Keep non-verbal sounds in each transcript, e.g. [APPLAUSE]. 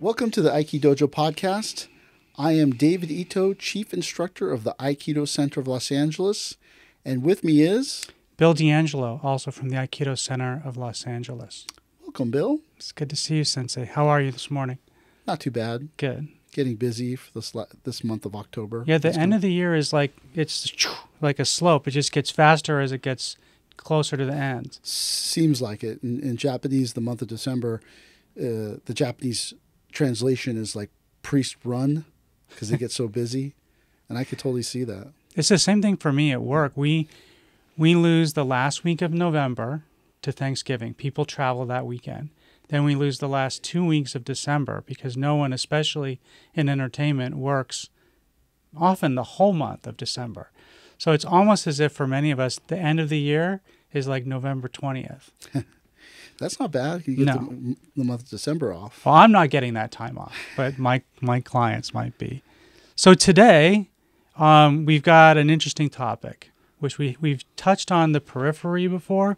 Welcome to the Aiki Dojo podcast. I am David Ito, Chief Instructor of the Aikido Center of Los Angeles, and with me is Bill D'Angelo, also from the Aikido Center of Los Angeles. welcome, Bill. It's good to see you, Sensei. How are you this morning? Not too bad. Good. Getting busy for this this month of October. Yeah, the It's end of the year is like it's like a slope. It just gets faster as it gets closer to the end. seems like it. In, in Japanese, the month of December, uh, the Japanese translation is like priest run because they get so busy, [LAUGHS] and I could totally see that. It's the same thing for me at work. We we lose the last week of November to Thanksgiving. People travel that weekend. Then we lose the last two weeks of December because no one, especially in entertainment, works often the whole month of December. So it's almost as if for many of us, the end of the year is like November 20th. [LAUGHS] That's not bad. You get No. the, the month of December off. Well, I'm not getting that time off, but my my clients might be. So today, um, we've got an interesting topic, which we we've touched on the periphery before,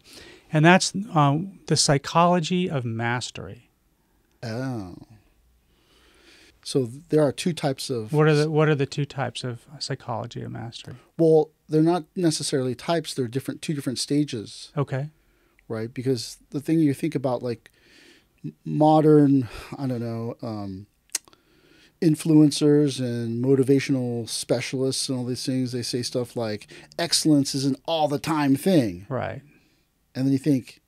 and that's um, the psychology of mastery. Oh. So there are two types of What are the what are the two types of psychology of mastery? well, they're not necessarily types. They're different, two different stages, Okay. Right? Because the thing you think about, like modern, I don't know, um, influencers and motivational specialists and all these things, they say stuff like excellence is an all the time thing, Right. and then you think.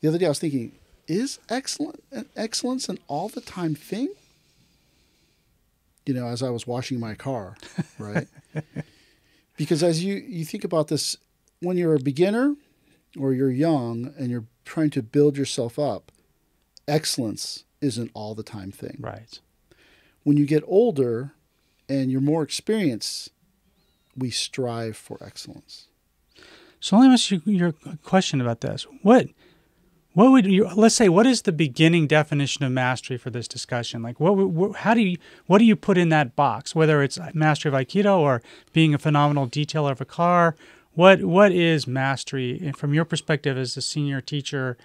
The other day, I was thinking, is excellent excellence an all the time thing? You know, as I was washing my car, right? [LAUGHS] because as you you think about this, when you're a beginner or you're young and you're trying to build yourself up, excellence isn't all the time thing. Right. When you get older and you're more experienced, we strive for excellence. So let me ask you your question about this. What what would you let's say what is the beginning definition of mastery for this discussion? Like what, what how do you what do you put in that box? Whether it's mastery of aikido or being a phenomenal detailer of a car, what what is mastery and from your perspective as the senior teacher,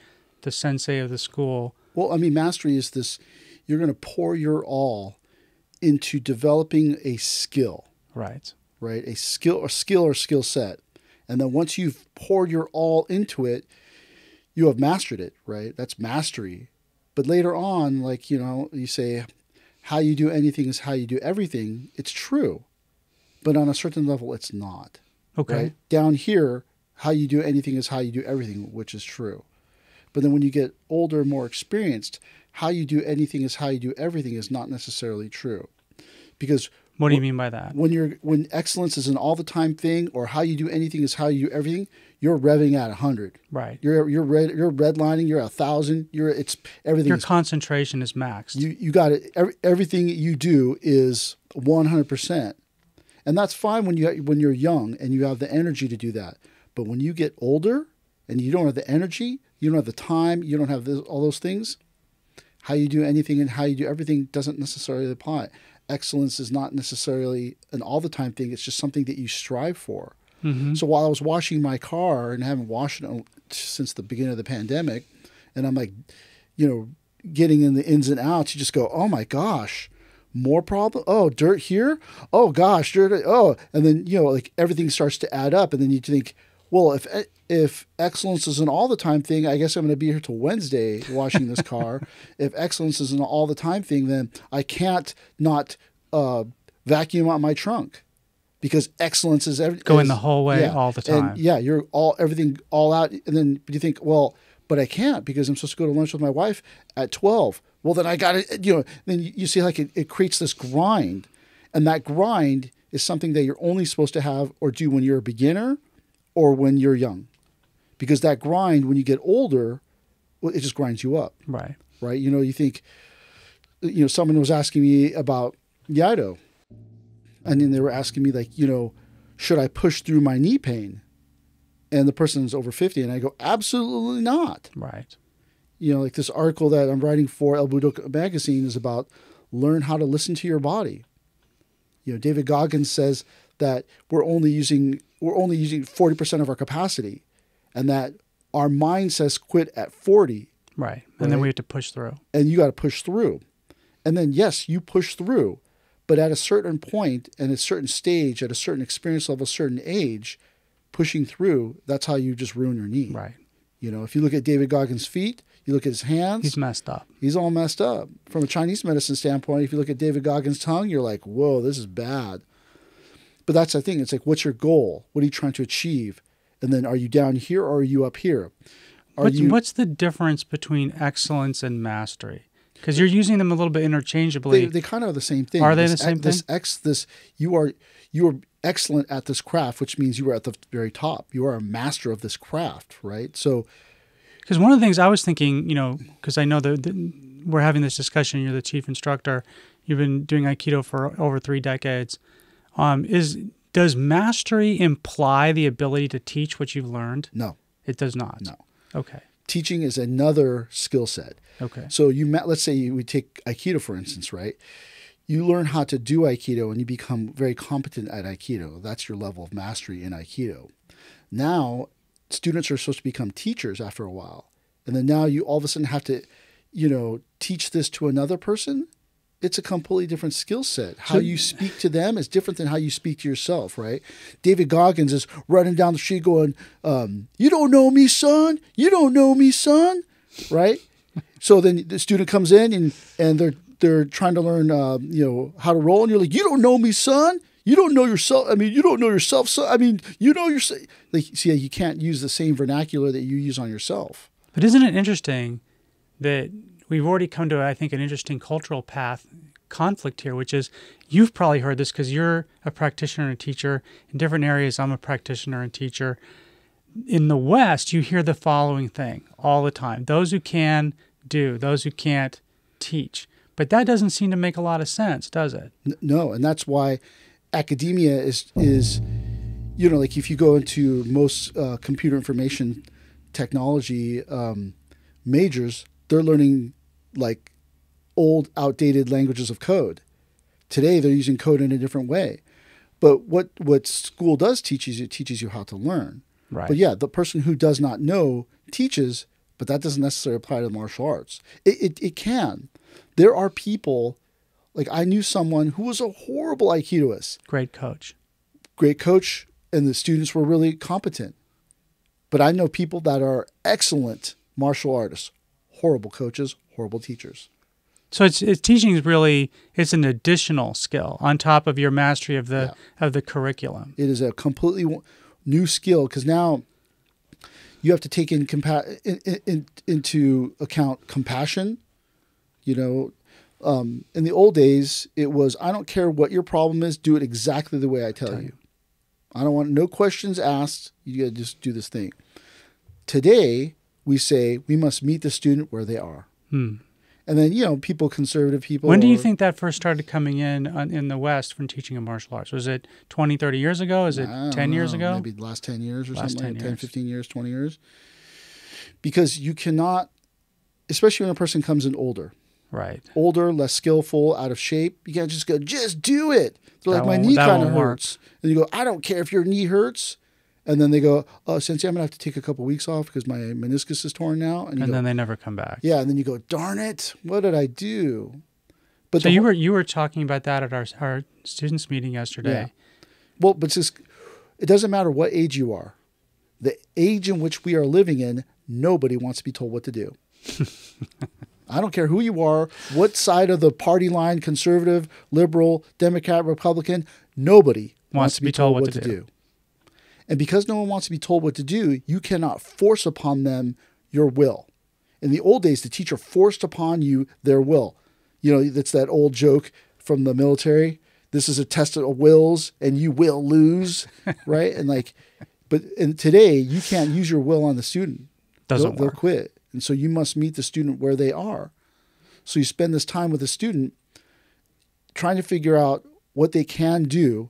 the sensei of the school? Well, I mean, mastery is this you're going to pour your all into developing a skill, Right. right? A skill or skill or skill set. And then once you've poured your all into it, you have mastered it, right? That's mastery. But later on, like, you know, you say how you do anything is how you do everything. It's true. But on a certain level, it's not. Okay. Right? Down here, how you do anything is how you do everything, which is true. But then when you get older, more experienced, how you do anything is how you do everything is not necessarily true. Because What do you mean by that? when you're when excellence is an all the time thing or how you do anything is how you do everything, you're revving at 100. Right. You're you're red you're redlining, you're a 1000, you're it's everything Your is, concentration is maxed. you you got it every, everything you do is 100%. And that's fine when you when you're young and you have the energy to do that. But when you get older and you don't have the energy, you don't have the time, you don't have this, all those things, how you do anything and how you do everything doesn't necessarily apply. Excellence is not necessarily an all the time thing. It's just something that you strive for. Mhm. So while I was washing my car and haven't washed it since the beginning of the pandemic, and I'm like, you know, getting in the ins and outs, you just go, oh my gosh, more problem. Oh, dirt here. Oh gosh, dirt. Oh, and then you know, like everything starts to add up, and then you think, well, if if excellence is an all the time thing, I guess I'm going to be here till Wednesday washing this car. [LAUGHS] if excellence is an all the time thing, then I can't not uh, vacuum out my trunk because excellence is every Going is- the whole way all the time. And yeah, you're all everything all out, and then you think, well, but I can't because I'm supposed to go to lunch with my wife at twelve. Well, then I got to, you know. Then you see, like it, it creates this grind, and that grind is something that you're only supposed to have or do when you're a beginner, or when you're young, because that grind when you get older, well, it just grinds you up Right. right? You know, you think, you know, someone was asking me about Iaido, and then they were asking me like, you know, should I push through my knee pain? And the person's over fifty, and I go, absolutely not. Right. You know, like this article that I'm writing for El Budo magazine is about learn how to listen to your body. You know, David Goggins says that we're only using we're only using forty percent of our capacity, and that our mind says quit at forty, Right. And then we have to push through. and you got to push through. And then, yes, you push through. But at a certain point and a certain stage, at a certain experience level, a certain age, pushing through, that's how you just ruin your knee. Right. You know, if you look at David Goggins' feet, you look at his hands, He's messed up. he's all messed up. From a Chinese medicine standpoint, if you look at David Goggins' tongue, you're like, whoa, this is bad. But that's the thing. It's like, what's your goal? What are you trying to achieve? And then are you down here or are you up here? Are What's, you what's the difference between excellence and mastery? Because you're using them a little bit interchangeably. they, they kind of are the same thing. Are they This the same This thing? X this you are you are excellent at this craft, which means you are at the very top. You are a master of this craft, right? So Because one of the things I was thinking, you know, because I know that that we're having this discussion, you're the chief instructor, you've been doing Aikido for over three decades. Um, is does mastery imply the ability to teach what you've learned? no, It does not. No. Okay. teaching is another skill set. Okay. So you met, let's say you, we take Aikido for instance, right? You learn how to do Aikido and you become very competent at Aikido. That's your level of mastery in Aikido. Now, students are supposed to become teachers after a while. And then now you all of a sudden have to, you know, teach this to another person. It's a completely different skill set. How So- you speak to them is different than how you speak to yourself, right? David Goggins is running down the street going, um, You don't know me, son. You don't know me, son. Right? So then the student comes in and, and they're they're trying to learn uh, you know how to roll and you're like you don't know me son you don't know yourself I mean you don't know yourself son I mean you know yourself like see you can't use the same vernacular that you use on yourself But isn't it interesting that we've already come to, I think, an interesting cultural path conflict here, which is you've probably heard this because you're a practitioner and a teacher. In different areas, I'm a practitioner and teacher. In the West, you hear the following thing all the time those who can do, those who can't teach. But that doesn't seem to make a lot of sense, does it? No and that's why academia is is you know like if you go into most uh, computer information technology um, majors they're learning like old outdated languages of code. Today they're using code in a different way. But what what school does teaches you teaches you how to learn. Right. but yeah the person who does not know teaches but that doesn't necessarily apply to martial arts. It, it, it can. There are people like i knew someone who was a horrible aikidoist Great coach. great coach and the students were really competent but i know people that are excellent martial artists horrible coaches horrible teachers So it's, it's teaching is really it's an additional skill on top of your mastery of the of the curriculum. It is a completely new skill because now you have to take in, compa- in, in into account compassion. You know, um, in the old days, it was I don't care what your problem is, do it exactly the way I tell, Tell you. I don't want no questions asked. You got to just do this thing. Today, we say we must meet the student where they are. Hmm. And then, you know, people, conservative people. When do you are- think that first started coming in on, in the West from teaching of martial arts? Was it 20, 30 years ago? Is it I don't 10 years ago? Maybe the last 10 years or Last something 10 like that, 10, 15 years, 20 years. Because you cannot, especially when a person comes in older, Right. older, less skillful, out of shape, you can't just go, just do it. They're like, my knee kind of work. hurts. And you go, I don't care if your knee hurts. And then they go, oh, Sensei, I'm going to have to take a couple weeks off because my meniscus is torn now. And you And go, then they never come back. yeah. And then you go, darn it, what did I do? But So the you whole- were you were talking about that at our our students meeting yesterday. Well, but just, it doesn't matter what age you are. The age in which we are living in, nobody wants to be told what to do. [LAUGHS] I don't care who you are, what side of the party line, conservative, liberal, Democrat, Republican, nobody wants, to be told, what, to do. And because no one wants to be told what to do, you cannot force upon them your will. In the old days, the teacher forced upon you their will. You know, that's that old joke from the military. This is a test of wills, and you will lose, [LAUGHS] right? And like, but and today you can't use your will on the student. Doesn't they'll, they'll quit, and so you must meet the student where they are. So you spend this time with the student, trying to figure out what they can do,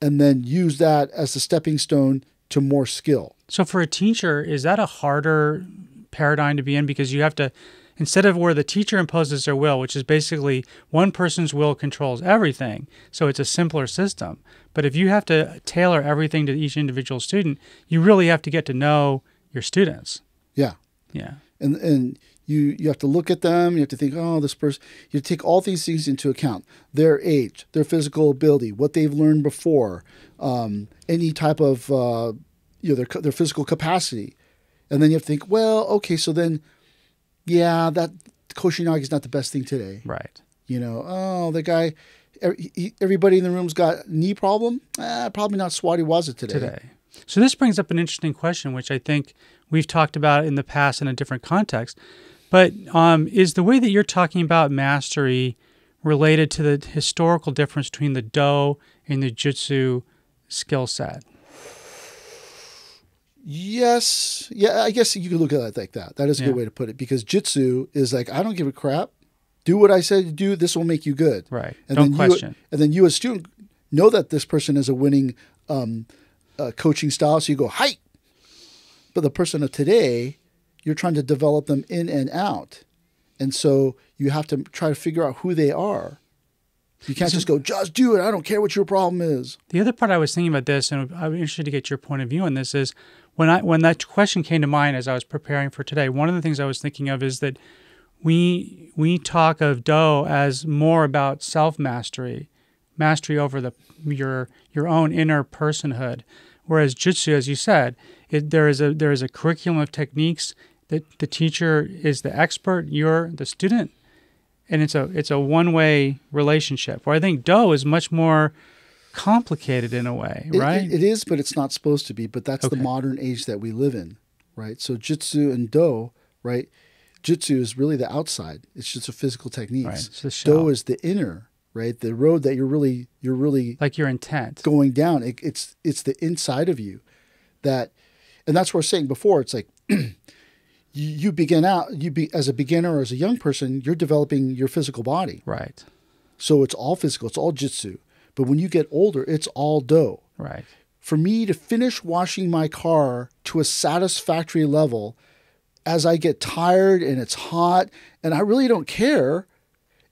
and then use that as the stepping stone to more skill. So for a teacher, is that a harder paradigm to be in because you have to instead of where the teacher imposes their will, which is basically one person's will controls everything, so it's a simpler system. But if you have to tailor everything to each individual student, you really have to get to know your students. Yeah. Yeah. And and you you have to look at them. You have to think, oh, this person. You take all these things into account: their age, their physical ability, what they've learned before, um, any type of uh, you know their their physical capacity, and then you have to think, well, okay, so then, yeah, that Koshinage is not the best thing today. Right. You know, oh, the guy, er- everybody in the room's got knee problem. Eh, probably not Suwari Waza today. today. So this brings up an interesting question, which I think we've talked about in the past in a different context. But um, is the way that you're talking about mastery related to the historical difference between the Do and the Jutsu skill set? Yes. Yeah, I guess you could look at it like that. That is a Yeah. good way to put it because jitsu is like, I don't give a crap. Do what I said to do. This will make you good. Right. And Don't then question. You, and then you, as a student, know that this person is a winning um, uh, coaching style. So you go, hi. But the person of today, you're trying to develop them in and out. And so you have to try to figure out who they are. You can't just go, just do it. I don't care what your problem is. The other part I was thinking about this, and I'm interested to get your point of view on this, is when I when that question came to mind as I was preparing for today. One of the things I was thinking of is that we we talk of Do as more about self mastery, mastery over the your your own inner personhood, whereas Jutsu, as you said, it, there is a there is a curriculum of techniques that the teacher is the expert, you're the student, and it's a it's a one way relationship. Where I think Do is much more complicated in a way, right? It, it is, but it's not supposed to be. But that's Okay. the modern age that we live in, right? So jitsu and do, right? Jitsu is really the outside. It's just a physical technique. Right, do is the inner, right? The road that you're really you're really like your intent. going down. It, it's it's the inside of you that, and that's what I was saying before. It's like [CLEARS THROAT] you, you begin out you be as a beginner or as a young person, you're developing your physical body. Right, So it's all physical. It's all jitsu. But when you get older, it's all do right. for me to finish washing my car to a satisfactory level as I get tired and it's hot and I really don't care,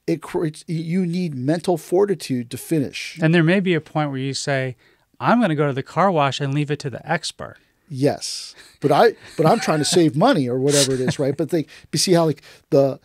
it creates you need mental fortitude to finish. And there may be a point where you say, I'm going to go to the car wash and leave it to the expert. Yes. But I but I'm trying to save money or whatever it is, right? But they you see how like the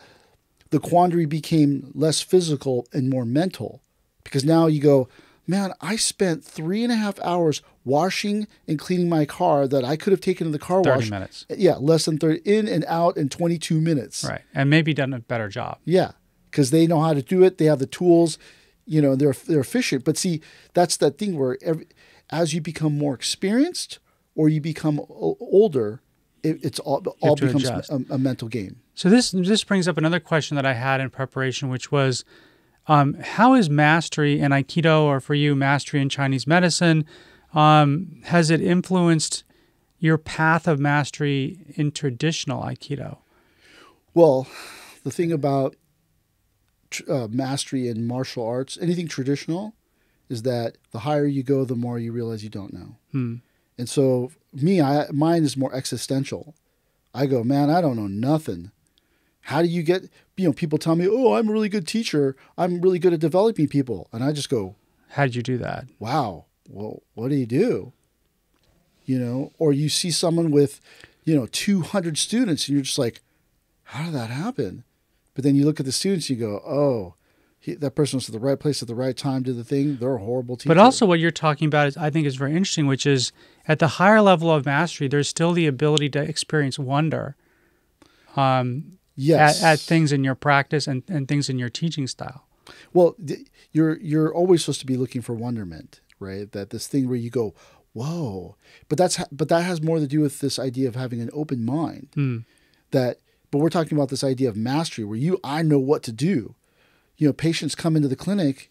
the quandary became less physical and more mental. Because now you go, man, I spent three and a half hours washing and cleaning my car that I could have taken to the car 30 wash. minutes. Yeah, less than 30 in and out in 22 minutes. Right. And maybe done a better job. Yeah, because they know how to do it. They have the tools, you know, they're they're efficient. But see, that's that thing where every, as you become more experienced or you become older, it, it's all all becomes a, a mental game. So this this brings up another question that I had in preparation, which was, um, how is mastery in Aikido, or for you, mastery in Chinese medicine, um, has it influenced your path of mastery in traditional Aikido? Well, the thing about tr- uh, mastery in martial arts, anything traditional, is that the higher you go, the more you realize you don't know. Hmm. And so me, I mine is more existential. I go, man, I don't know nothing. How do you get? You know, people tell me, oh, I'm a really good teacher. I'm really good at developing people, and I just go, How did you do that? wow. Well, what do you do? You know, or you see someone with, you know, 200 students, and you're just like, how did that happen? But then you look at the students, and you go, oh, he, that person was at the right place at the right time, did the thing. They're a horrible teacher. But also, what you're talking about is, I think, is very interesting, which is at the higher level of mastery, there's still the ability to experience wonder um, yes, at, at things in your practice and, and things in your teaching style. Well, th- you're you're always supposed to be looking for wonderment, right? That this thing where you go, whoa. But that's ha- but that has more to do with this idea of having an open mind. Hmm. That, but we're talking about this idea of mastery, where you I know what to do. You know, patients come into the clinic,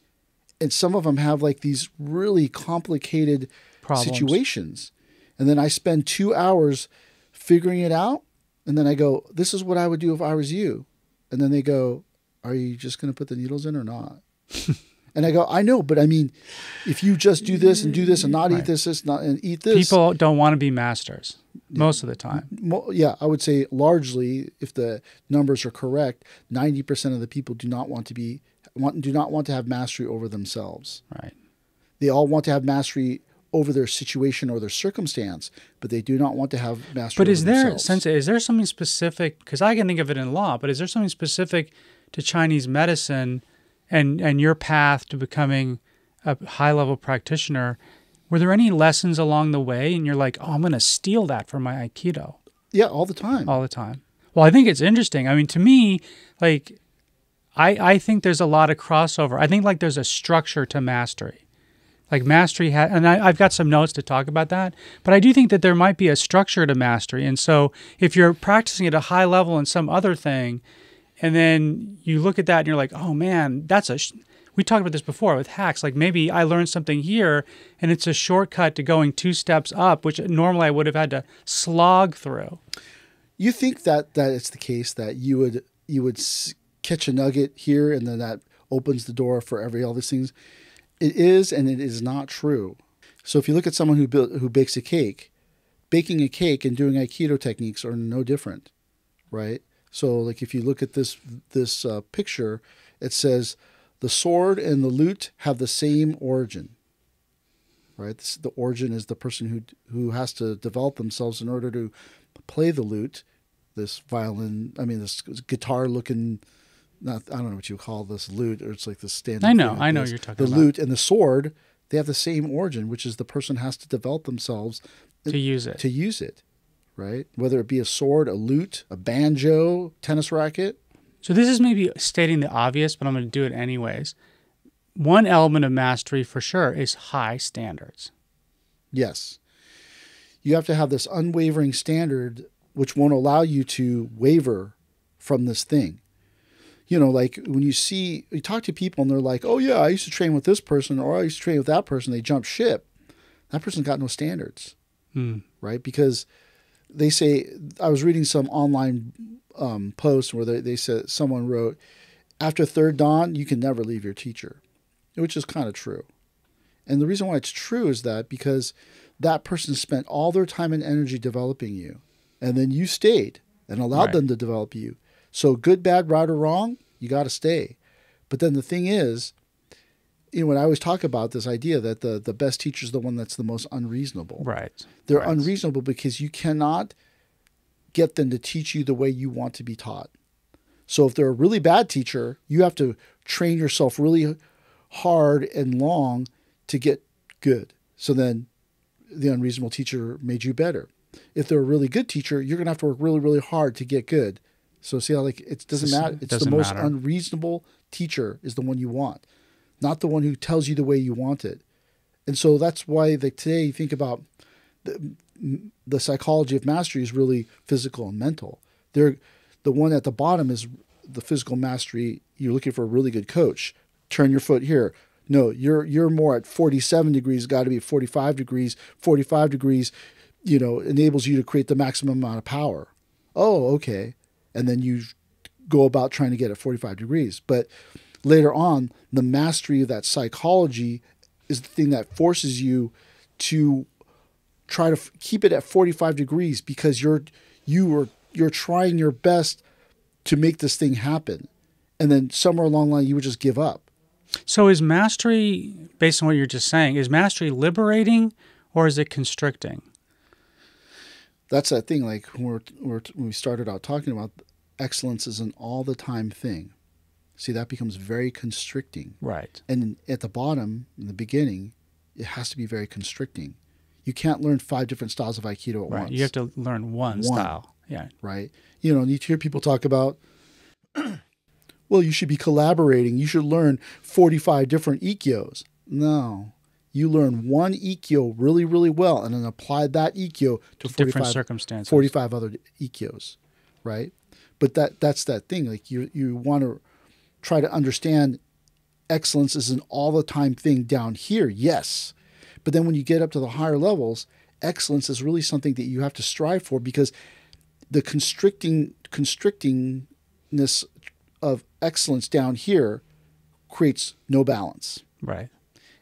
and some of them have like these really complicated Problems. situations, and then I spend two hours figuring it out, and then I go, "This is what I would do if I was you," and then they go, "Are you just going to put the needles in or not?" [LAUGHS] and I go, "I know, but I mean, if you just do this and do this and not Right. eat this, this not and eat this." People don't want to be masters most of the time. Yeah, I would say largely, if the numbers are correct, ninety percent of the people do not want to be want do not want to have mastery over themselves. Right. They all want to have mastery over their situation or their circumstance, but they do not want to have mastery. But over is there. Sensei, is there something specific? Because I can think of it in law, but is there something specific to Chinese medicine and, and your path to becoming a high level practitioner? Were there any lessons along the way? And you're like, oh, I'm going to steal that from my Aikido Yeah, all the time. all the time. Well, I think it's interesting. I mean, to me, like, I, I think there's a lot of crossover. I think like there's a structure to mastery. Like mastery, ha- and I, I've got some notes to talk about that. But I do think that there might be a structure to mastery. And so if you're practicing at a high level in some other thing, and then you look at that and you're like, oh man, that's a. We talked about this before with hacks. Like maybe I learned something here, and it's a shortcut to going two steps up, which normally I would have had to slog through. You think that that it's the case that you would you would catch a nugget here and then that opens the door for every all these things. It is and it is not true. So if you look at someone who built, who bakes a cake, baking a cake and doing aikido techniques are no different, right? So like if you look at this this uh, picture, it says the sword and the lute have the same origin. Right, this, the origin is the person who who has to develop themselves in order to play the lute, this violin. I mean, this guitar looking. Not I don't know what you call this lute, or it's like the standing. I know, like I know you're talking The about. lute and the sword, they have the same origin, which is the person has to develop themselves to use it. to use it, right? Whether it be a sword, a lute, a banjo, tennis racket. So this is maybe stating the obvious, but I'm going to do it anyways. One element of mastery for sure is high standards. Yes. You have to have this unwavering standard which won't allow you to waver from this thing. You know, like when you see, you talk to people and they're like, oh, yeah, I used to train with this person or I used to train with that person. They jump ship. That person's got no standards, Hmm. right? Because they say, I was reading some online um, post where they, they said, someone wrote, after third dan, you can never leave your teacher, which is kind of true. And the reason why it's true is that because that person spent all their time and energy developing you, and then you stayed and allowed Right. them to develop you. So, good, bad, right, or wrong, you got to stay. But then the thing is, you know, when I always talk about this idea that the, the best teacher is the one that's the most unreasonable. Right. They're Right. unreasonable because you cannot get them to teach you the way you want to be taught. So if they're a really bad teacher, you have to train yourself really hard and long to get good. So then the unreasonable teacher made you better. If they're a really good teacher, you're going to have to work really, really hard to get good. So see how like it doesn't It's- matter. It's the doesn't most matter. unreasonable teacher is the one you want, not the one who tells you the way you want it. And so that's why the, today you think about the, the psychology of mastery is really physical and mental. They're the one at the bottom is the physical mastery. You're looking for a really good coach. Turn your foot here. No, you're you're more at 47 degrees. Got to be 45 degrees. 45 degrees, you know, enables you to create the maximum amount of power. Oh, okay. And then you go about trying to get at 45 degrees. But later on, the mastery of that psychology is the thing that forces you to try to f- keep it at 45 degrees because you're you are you're trying your best to make this thing happen. And then somewhere along the line you would just give up. So is mastery, based on what you're just saying, is mastery liberating or is it constricting? that's that thing like when, we're, we're, when we started out talking about excellence is an all the time thing see that becomes very constricting Right. and at the bottom in the beginning it has to be very constricting you can't learn five different styles of aikido at Right. once You have to learn one, One. style. Yeah. right? You know, and you hear people talk about, [CLEARS THROAT] well, you should be collaborating. You should learn 45 different ikkyos. No, you learn one ikkyo really, really well and then apply that ikkyo to Different 45, circumstances. 45 other ikkyos, right? But that that's that thing. Like you, you want to try to understand excellence is an all the time thing down here, yes. But then when you get up to the higher levels, excellence is really something that you have to strive for because the constricting constrictingness of excellence down here creates no balance. Right.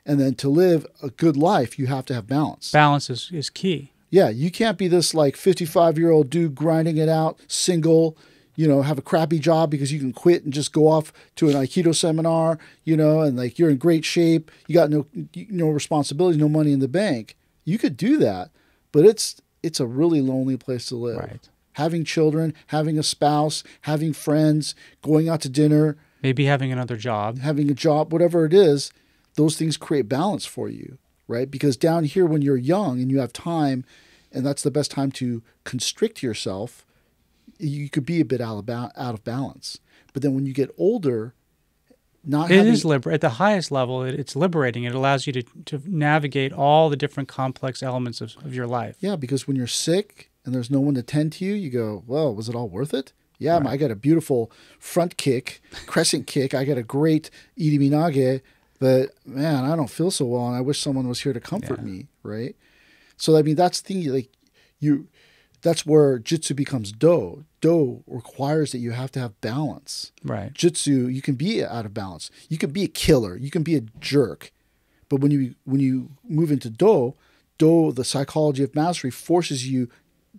And then to live a good life, you have to have balance. Balance is, is key. Yeah, you can't be this like 55 year old dude grinding it out, single, you know, have a crappy job because you can quit and just go off to an Aikido seminar, you know, and like you're in great shape. You got no no responsibilities, no money in the bank. You could do that, but it's it's a really lonely place to live. Right. Having children, having a spouse, having friends, going out to dinner, Maybe having another job. having a job, whatever it is, those things create balance for you, right? Because down here, when you're young and you have time, and that's the best time to constrict yourself, you could be a bit out of, ba- out of balance. But then when you get older, not It having, is liber- at the highest level. It, it's liberating. It allows you to, to navigate all the different complex elements of, of your life. yeah, because when you're sick and there's no one to tend to you, you go, well, was it all worth it? Yeah, I got a beautiful front kick, crescent kick. I got a great iriminage, but man, I don't feel so well, and I wish someone was here to comfort Yeah. me, right? So I mean, that's the thing. Like you, that's where jitsu becomes do. Do requires that you have to have balance. Right. Jitsu, you can be out of balance. You can be a killer. You can be a jerk, but when you when you move into do, do the psychology of mastery forces you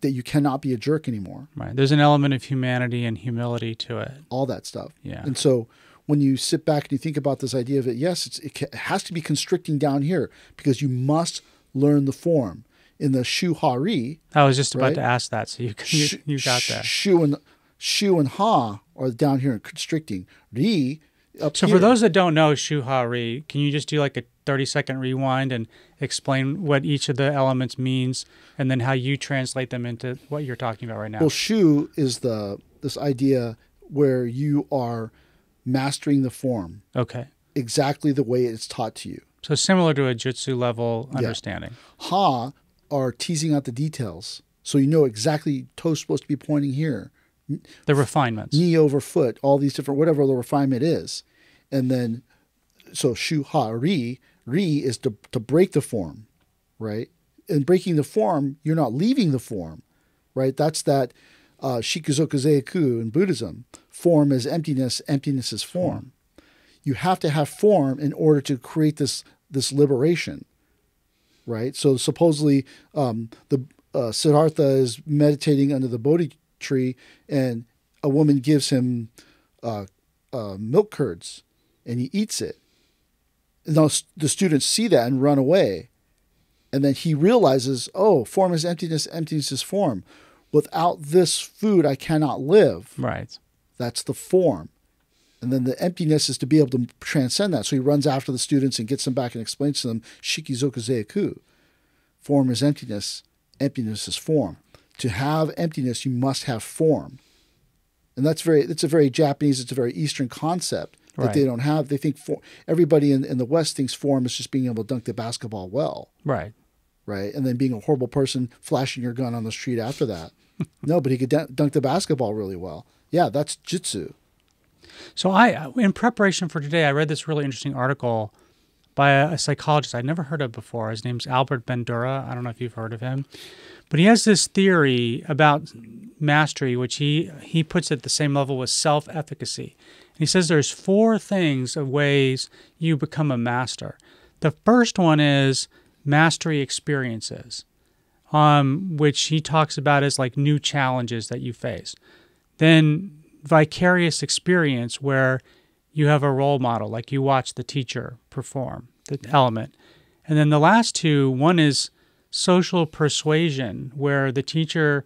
that you cannot be a jerk anymore. Right. There's an element of humanity and humility to it. All that stuff. Yeah. And so when you sit back and you think about this idea of it, yes, it's, it, ca- it has to be constricting down here because you must learn the form. In the shu hari, I was just about Right. to ask that, so you you, you got that. Shu and shu and ha are down here and constricting. Ri up So here. for those that don't know shu Shuhari, can you just do like a 30 second rewind and explain what each of the elements means and then how you translate them into what you're talking about right now? Well, shu is the this idea where you are mastering the form okay. exactly the way it's taught to you. So similar to a jutsu level Yeah. understanding. Ha are teasing out the details, so you know exactly toe's supposed to be pointing here, The refinements. knee over foot, all these different whatever the refinement is, and then so shu ha ri ri is to to break the form, right? In breaking the form, you're not leaving the form, right? That's that uh, shikisoku zeku in Buddhism. Form is emptiness. Emptiness is form. You have to have form in order to create this this liberation, right? So supposedly, um, the uh, Siddhartha is meditating under the Bodhi tree, and a woman gives him uh, uh, milk curds, and he eats it. And those, the students see that and run away, and then he realizes, oh, form is emptiness, emptiness is form. Without this food, I cannot live. Right. That's the form. And then the emptiness is to be able to transcend that. So he runs after the students and gets them back and explains to them Shikisoku Zeku. Form is emptiness, emptiness is form. To have emptiness, you must have form. And that's very it's a very Japanese, it's a very Eastern concept that they don't have. They think for, everybody in, in the West thinks form is just being able to dunk the basketball well, Right. right? And then being a horrible person, flashing your gun on the street after that. [LAUGHS] no, but he could dunk the basketball really well. Yeah, that's jitsu. So I, in preparation for today, I read this really interesting article by a, psychologist I'd never heard of before. His name's Albert Bandura. I don't know if you've heard of him, but he has this theory about mastery, which he he puts at the same level with self-efficacy. And he says there's four things of ways you become a master. The first one is mastery experiences, um, which he talks about as like new challenges that you face. Then vicarious experience where you have a role model, like you watch the teacher perform the element. And then the last two, one is social persuasion, where the teacher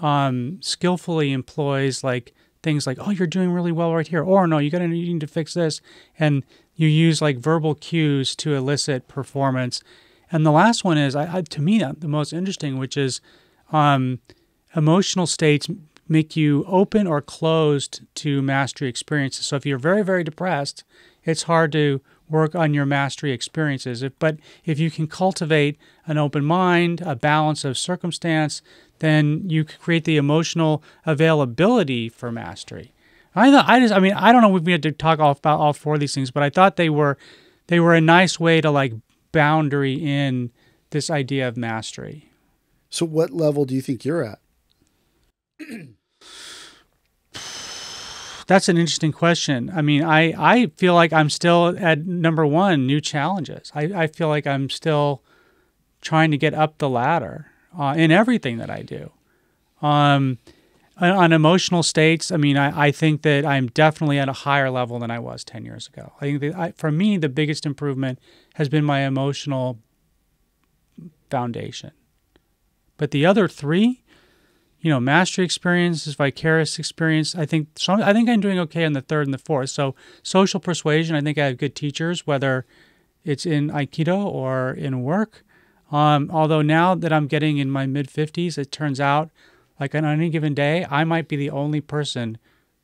um, skillfully employs like things like, "Oh, you're doing really well right here," or "No, you got to you need to fix this," and you use like verbal cues to elicit performance. And the last one is, I, I, to me, the most interesting, which is um, emotional states make you open or closed to mastery experiences. So if you're very, very depressed, it's hard to work on your mastery experiences. If, but if you can cultivate an open mind, a balance of circumstance, then you create the emotional availability for mastery. I I just, I mean, I don't know if we had to talk about all four of these things, but I thought they were, they were a nice way to like boundary in this idea of mastery. So, what level do you think you're at? That's an interesting question. I mean, I, I feel like I'm still at number one, new challenges. I, I feel like I'm still trying to get up the ladder uh, in everything that I do. Um, on, on emotional states, I mean, I, I think that I'm definitely at a higher level than I was 10 years ago. I think that I, for me, the biggest improvement has been my emotional foundation. But the other three, you know, mastery experiences, vicarious experience, I think so I think I'm doing okay on the third and the fourth. So social persuasion, I think I have good teachers, whether it's in Aikido or in work. Um, although now that I'm getting in my mid 50s, it turns out like on any given day, I might be the only person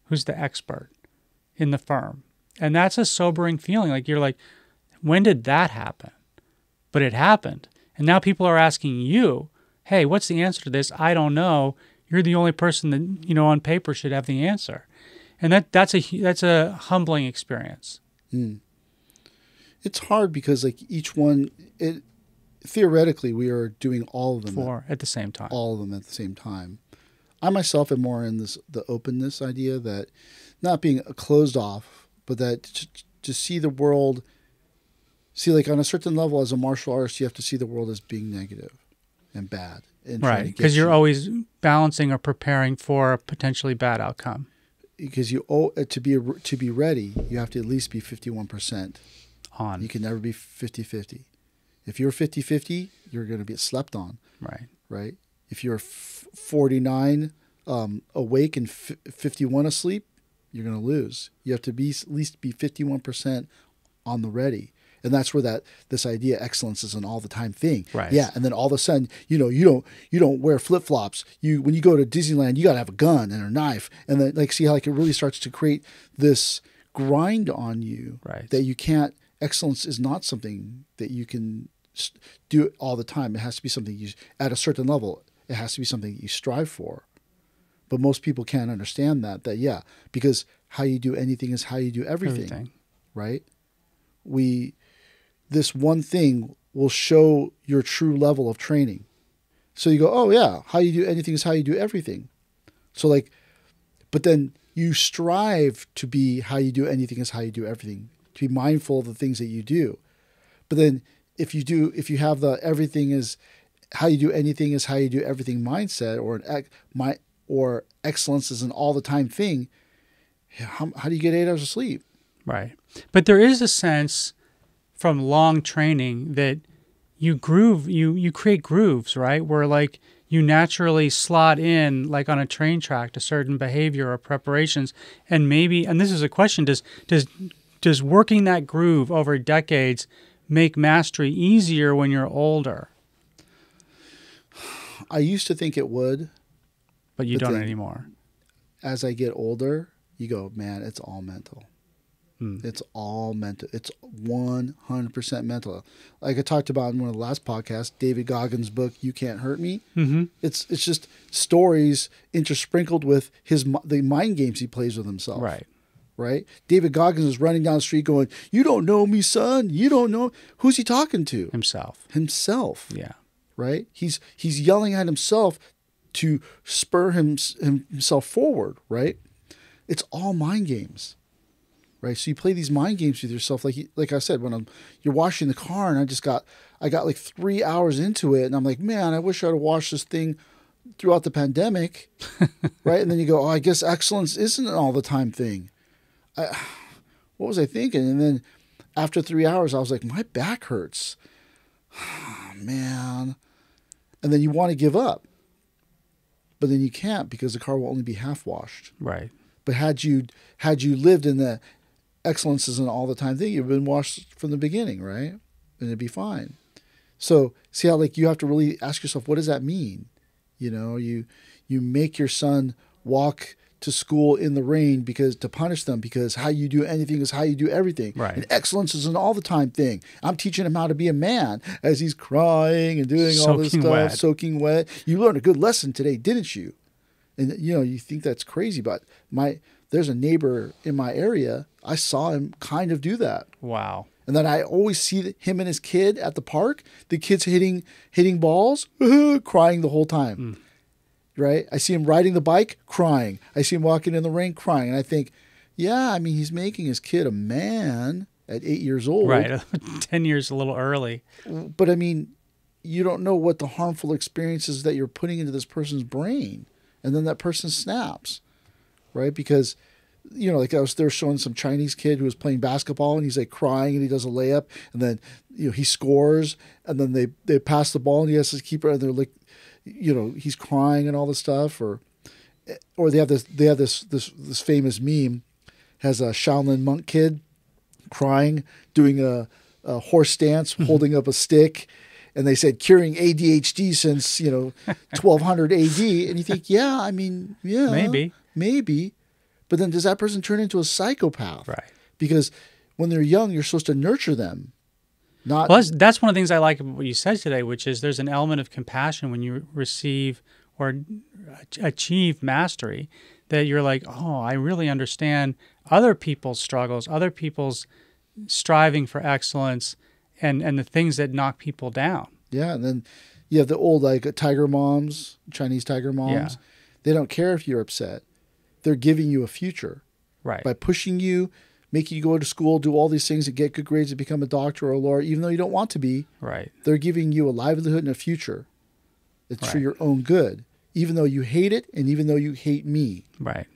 who's the expert in the firm. And that's a sobering feeling. Like you're like, when did that happen? But it happened. And now people are asking you, hey, what's the answer to this? I don't know. You're the only person that, you know, on paper should have the answer. And that, that's a that's a humbling experience. Mm. It's hard because like each one it theoretically we are doing all of them Four at, at the same time. All of them at the same time. I myself am more in this the openness idea that not being closed off, but that to, to see the world, see like on a certain level as a martial artist, you have to see the world as being negative and bad, and right? Because you're you. always balancing or preparing for a potentially bad outcome. Because you owe uh, to be to be ready, you have to at least be fifty one percent on. You can never be 50-50. If you're 50-50, you're going to be slept on. Right. Right. If you're 49 um, awake and f- 51 asleep, you're going to lose. You have to be at least be 51% on the ready. And that's where that this idea excellence is an all the time thing. Right. Yeah. And then all of a sudden, you know, you don't you don't wear flip flops. You when you go to Disneyland, you gotta have a gun and a knife. And then like see how like it really starts to create this grind on you right. that you can't excellence is not something that you can do all the time. It has to be something you at a certain level. It has to be something that you strive for. But most people can't understand that. That yeah, because how you do anything is how you do everything, everything. right? We this one thing will show your true level of training. So you go, oh yeah, how you do anything is how you do everything. So like, but then you strive to be how you do anything is how you do everything. To be mindful of the things that you do. But then if you do, if you have the everything is how you do anything is how you do everything mindset or an my or excellence is an all the time thing, how, how do you get eight hours of sleep? Right. But there is a sense from long training that you groove, you, you create grooves, right? Where like you naturally slot in, like on a train track, to certain behavior or preparations. And maybe, and this is a question, does, does, does working that groove over decades make mastery easier when you're older? I used to think it would. But you but don't anymore. As I get older, you go, man, it's all mental. Hmm. It's all mental. It's 100% mental. Like I talked about in one of the last podcasts, David Goggins' book, You Can't Hurt Me. Mm-hmm. It's it's just stories intersprinkled with his the mind games he plays with himself. Right. Right. David Goggins is running down the street going, "You don't know me, son. You don't know." Who's he talking to? Himself. Himself. Yeah. Right. He's he's yelling at himself to spur him, himself forward, right? It's all mind games, right? So you play these mind games with yourself, like like I said, when I'm you're washing the car, and I just got I got like three hours into it, and I'm like, man, I wish I'd have washed this thing throughout the pandemic, [LAUGHS] right? And then you go, oh, I guess excellence isn't an all the time thing. I, what was I thinking? And then after three hours, I was like, my back hurts, oh, [SIGHS] man. And then you want to give up but then you can't because the car will only be half washed. Right. But had you had you lived in the excellence isn't all the time thing, you've been washed from the beginning, right? And it'd be fine. So see how like you have to really ask yourself, what does that mean? You know, you you make your son walk to school in the rain because to punish them because how you do anything is how you do everything. Right. And excellence is an all the time thing. I'm teaching him how to be a man as he's crying and doing soaking all this stuff, wet. soaking wet. You learned a good lesson today, didn't you? And you know, you think that's crazy, but my there's a neighbor in my area. I saw him kind of do that. Wow. And then I always see him and his kid at the park. The kid's hitting hitting balls, [LAUGHS] crying the whole time. Mm right? I see him riding the bike, crying. I see him walking in the rain, crying. And I think, yeah, I mean, he's making his kid a man at eight years old. Right. [LAUGHS] 10 years a little early. But I mean, you don't know what the harmful experiences that you're putting into this person's brain. And then that person snaps, right? Because you know, like I was there showing some Chinese kid who was playing basketball and he's like crying and he does a layup and then you know he scores and then they they pass the ball and he has to keep it and they're like, you know, he's crying and all this stuff or or they have this they have this this this famous meme has a Shaolin monk kid crying doing a, a horse stance mm-hmm. holding up a stick and they said curing ADHD since you know 1200 AD and you think yeah I mean yeah Maybe. Maybe but then does that person turn into a psychopath Right. because when they're young you're supposed to nurture them not Well, that's, that's one of the things I like about what you said today, which is there's an element of compassion when you receive or achieve mastery that you're like, oh, I really understand other people's struggles, other people's striving for excellence, and, and the things that knock people down. yeah and then you have the old like tiger moms Chinese tiger moms Yeah. they don't care if you're upset they're giving you a future Right. by pushing you, making you go to school, do all these things and get good grades and become a doctor or a lawyer, even though you don't want to be. right. They're giving you a livelihood and a future. It's for your own good, even though you hate it and even though you hate me, Right.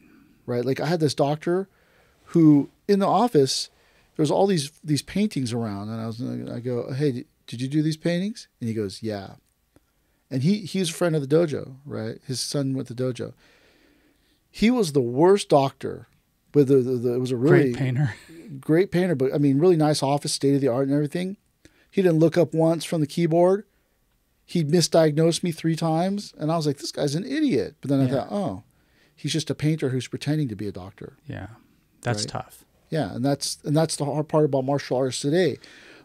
right? Like I had this doctor who in the office, there was all these these paintings around, and I was I go, hey, did you do these paintings? And he goes, yeah. And he he was a friend of the dojo, right? His son went to dojo. He was the worst doctor, but the, the, the it was a really Great painter. great painter, but I mean, really nice office, state of the art, and everything. He didn't look up once from the keyboard. He misdiagnosed me three times, and I was like, "This guy's an idiot." But then I thought, "Oh, he's just a painter who's pretending to be a doctor." Yeah. That's Right. tough. Yeah, and that's and that's the hard part about martial arts today.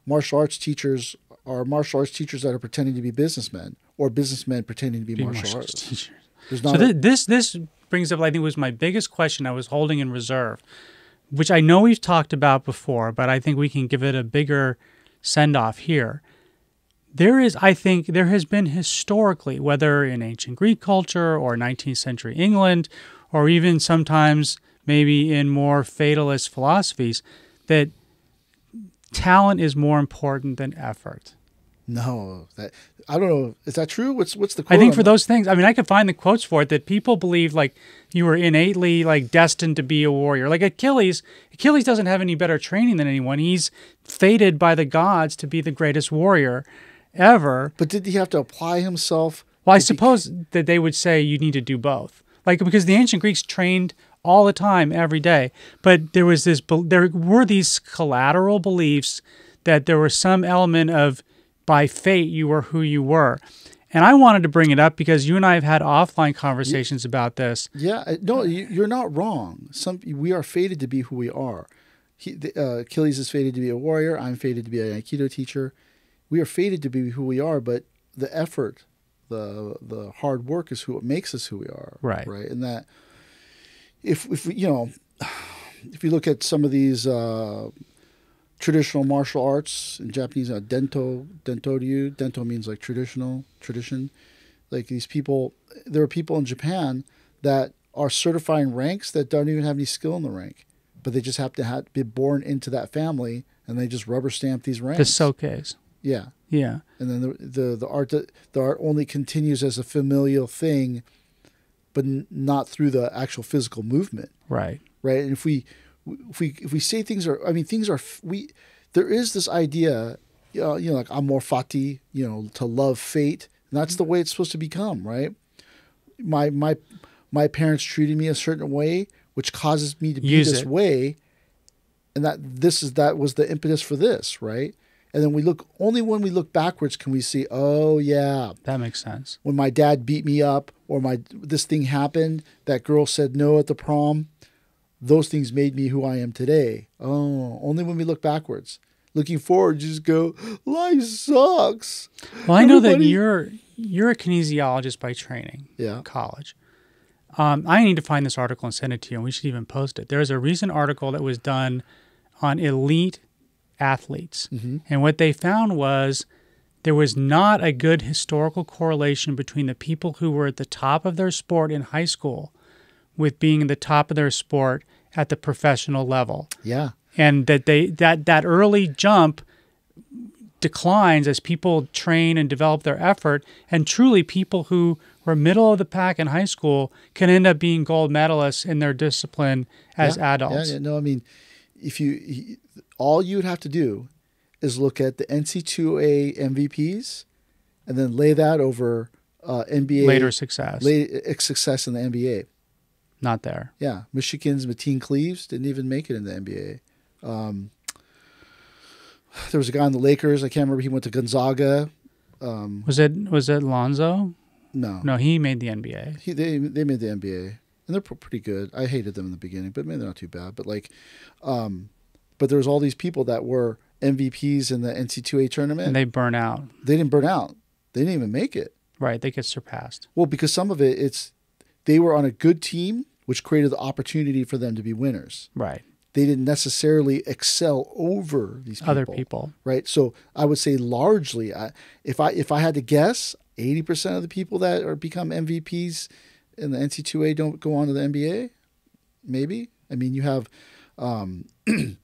Martial arts teachers are martial arts teachers that are pretending to be businessmen, or businessmen pretending to be, Be martial, martial arts. teachers. There's So not. thi- this this brings up, I think, was my biggest question I was holding in reserve, which I know we've talked about before, but I think we can give it a bigger send off here. There is, I think, there has been historically, whether in ancient Greek culture or 19th century England, or even sometimes maybe in more fatalist philosophies, that talent is more important than effort. No, that I don't know. Is that true? What's what's the? I think for those things, I mean, I could find the quotes for it that people believe like you were innately like destined to be a warrior. Like Achilles, Achilles doesn't have any better training than anyone. He's fated by the gods to be the greatest warrior ever. But did he have to apply himself? Well, I to be- suppose that they would say you need to do both. Like because the ancient Greeks trained all the time, every day, but there was this, there were these collateral beliefs that there was some element of by fate you were who you were. And I wanted to bring it up because you and I have had offline conversations about this. Yeah, no, you- you're not wrong. Some we are fated to be who we are. He, the, uh, Achilles is fated to be a warrior. I'm fated to be an aikido teacher. We are fated to be who we are, but the effort, the the hard work is who makes us who we are. Right. Right. And that if if you know [SIGHS] if you look at some of these uh, traditional martial arts in Japanese, uh, dento dento ryu. Dento means like traditional tradition. Like these people, there are people in Japan that are certifying ranks that don't even have any skill in the rank, but they just have to have, be born into that family, and they just rubber stamp these ranks. The sokeis. yeah, Yeah. and then the the, the art that the art only continues as a familial thing, but n- not through the actual physical movement Right. right? And if we if we if we say things are, I mean, things are we there is this idea, you know, you know like amor fati, you know, to love fate, and that's the way it's supposed to become, right? My my my parents treated me a certain way, which causes me to be Use this it. way, and that this is that was the impetus for this, right? And then we look only when we look backwards can we see, oh yeah, That makes sense. when my dad beat me up or my this thing happened that girl said no at the prom those things made me who i am today oh only when we look backwards looking forward you just go life sucks Well, I know that you're you're a kinesiologist by training. yeah college. Um, I need to find this article and send it to you, and we should even post it. There's a recent article that was done on elite athletes, Mhm. and what they found was there was not a good historical correlation between the people who were at the top of their sport in high school with being at the top of their sport at the professional level yeah and that they that that early jump declines as people train and develop their effort. And truly, people who were middle of the pack in high school can end up being gold medalists in their discipline as yeah, adults. Yeah, yeah, no, I mean, if you all you would have to do is look at the NC2A MVPs and then lay that over uh, NBA Later success. late success in the NBA. Not there. Yeah, Michigan's Mateen Cleaves didn't even make it in the NBA. Um, there was a guy on the Lakers. I can't remember. He went to Gonzaga. Um, Was it was it Lonzo? no, No, he made the NBA. he, they they made the NBA and they're pretty good. I hated them in the beginning, but maybe they're not too bad. But like, um, but there was all these people that were MVPs in the NC2A tournament. And they burn out. they didn't burn out. They didn't even make it. Right. They get surpassed. Well, because some of it, it's they were on a good team, which created the opportunity for them to be winners. Right. They didn't necessarily excel over these people, Other people. right? So I would say largely, I, if I if I had to guess, eighty percent of the people that are become MVPs in the NC2A don't go on to the NBA. Maybe. I mean, you have. Um, [CLEARS THROAT]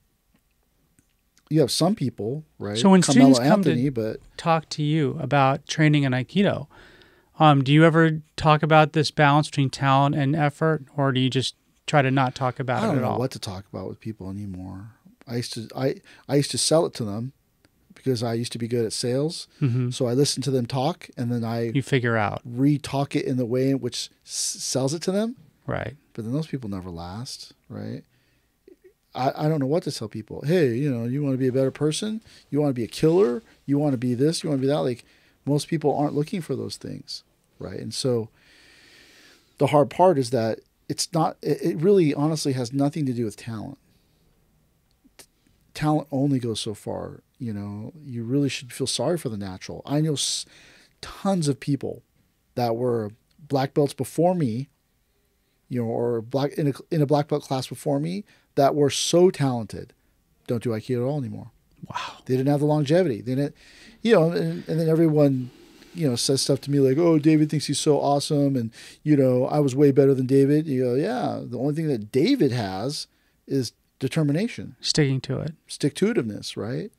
You have some people, right? So when Carmelo students come to- Anthony, but Talk to you about training in Aikido. Um, do you ever talk about this balance between talent and effort, or do you just try to not talk about it? I it don't know what to talk about with people anymore. I used to I I used to sell it to them because I used to be good at sales. hmm So I listened to them talk and then I You figure out. re-talk it in the way in which s- sells it to them. Right. But then those people never last, right? I, I don't know what to tell people. Hey, you know, you want to be a better person? You want to be a killer? You want to be this? You want to be that? Like most people aren't looking for those things, right? And so the hard part is that it's not. It, really, honestly, has nothing to do with talent. Talent only goes so far. You know, you really should feel sorry for the natural. I know tons of people that were black belts before me you know, or black in a, in a black belt class before me that were so talented, don't do Aikido at all anymore. Wow. They didn't have the longevity. They didn't, you know, and, and then everyone, you know, says stuff to me like, "Oh, David thinks he's so awesome," and you know, I was way better than David. You go, yeah. The only thing that David has is determination, Sticking to it. stick to itiveness, right?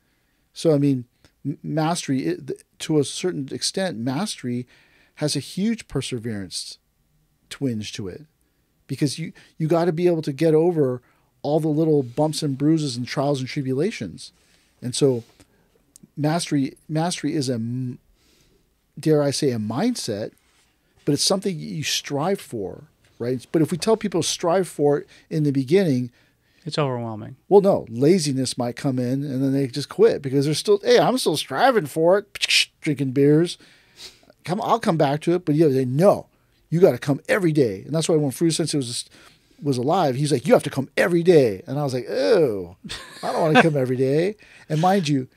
So, I mean, mastery it, to a certain extent, mastery has a huge perseverance twinge to it because you you got to be able to get over all the little bumps and bruises and trials and tribulations and so mastery mastery is a dare i say a mindset but it's something you strive for right? But if we tell people strive for it in the beginning It's overwhelming. well no laziness might come in and then they just quit because they're still hey i'm still striving for it [LAUGHS] drinking beers. Come i'll come back to it but yeah they no you got to come every day. And that's why when Furuya Sensei was was alive he's like you have to come every day and i was like oh i don't want to [LAUGHS] come every day and mind you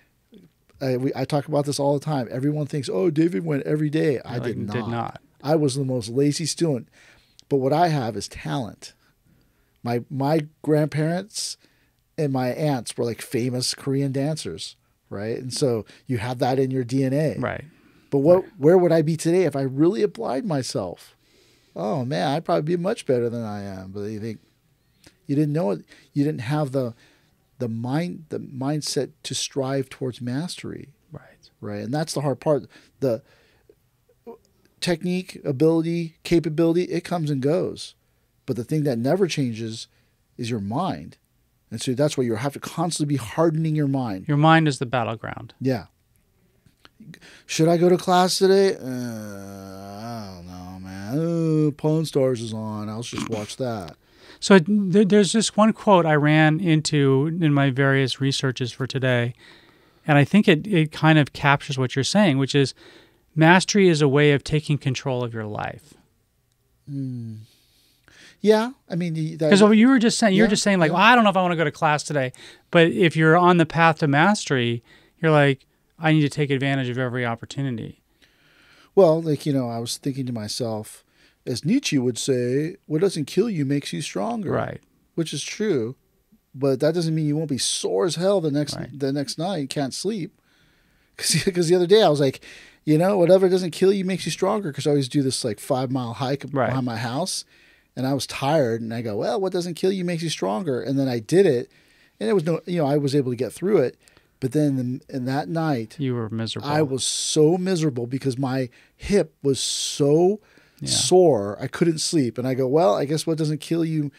I, we, I talk about this all the time everyone thinks oh david went every day i did not Did not. I was the most lazy student. But what I have is talent. My my grandparents and my aunts were like famous Korean dancers, right? And so you have that in your DNA. Right. But what where would I be today if I really applied myself? Oh man, I'd probably be much better than I am. But you think you didn't know it you didn't have the the mind the mindset to strive towards mastery Right. right? And that's the hard part. The technique, ability, capability, it comes and goes. But the thing that never changes is your mind. And so that's why you have to constantly be hardening your mind. Your mind is the battleground. Yeah. Should I go to class today? Uh, I don't know, man. Oh, Pawn Stars is on. I'll just watch that. So there, there's this one quote I ran into in my various researches for today, and I think it, it kind of captures what you're saying, which is mastery is a way of taking control of your life. Yeah, I mean, Because you were just saying, you were Yeah, just saying like, yeah. well, I don't know if I want to go to class today, but if you're on the path to mastery, you're like, I need to take advantage of every opportunity. well, like you know, I was thinking to myself, as Nietzsche would say, "What doesn't kill you makes you stronger." Right. which is true, but that doesn't mean you won't be sore as hell the next Right. the next night. You can't sleep because [LAUGHS] the other day I was like, you know, whatever doesn't kill you makes you stronger. Because I always do this like five mile hike Right. behind my house, and I was tired, and I go, well, what doesn't kill you makes you stronger, and then I did it, and it was no, you know, I was able to get through it, But then in, that night, You were miserable. I was so miserable because my hip was so Yeah. sore. I couldn't sleep. And I go, well, I guess what doesn't kill you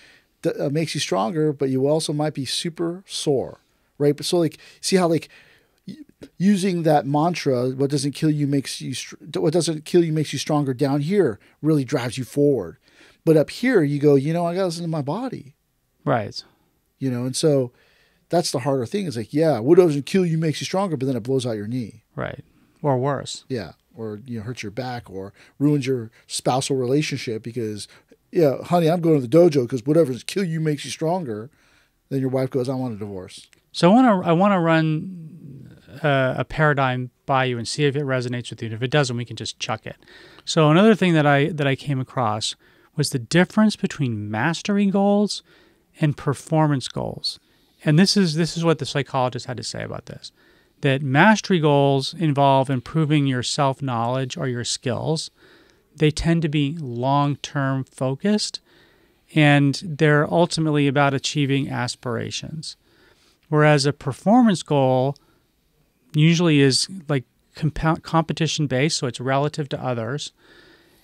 uh, makes you stronger, but you also might be super sore, right? But so like, see how like using that mantra, what doesn't kill you makes you, str- what doesn't kill you makes you stronger down here really drives you forward. But up here, you go, you know, I got to listen to my body, right. you know, and so that's the harder thing. It's like, yeah, what doesn't kill you makes you stronger, but then it blows out your knee. Right. Or worse. Yeah, or you know, hurts your back or ruins your spousal relationship because, yeah, honey, I'm going to the dojo because whatever's kill you makes you stronger. Then your wife goes, I want a divorce. So I want to I want to run uh, a paradigm by you and see if it resonates with you. And if it doesn't, we can just chuck it. So another thing that I that I came across was the difference between mastery goals and performance goals. And this is this is what the psychologist had to say about this. That mastery goals involve improving your self-knowledge or your skills. They tend to be long-term focused and they're ultimately about achieving aspirations. Whereas a performance goal usually is like comp- competition based, so it's relative to others.